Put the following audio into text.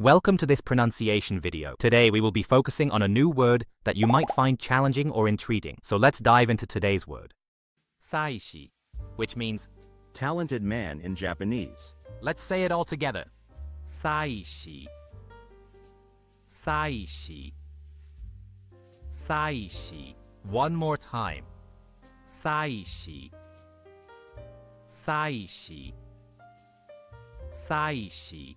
Welcome to this pronunciation video. Today we will be focusing on a new word that you might find challenging or intriguing. So let's dive into today's word. Saishi, which means Talented man in Japanese. let's say it all together. Saishi. Saishi. Saishi. One more time. Saishi. Saishi. Saishi.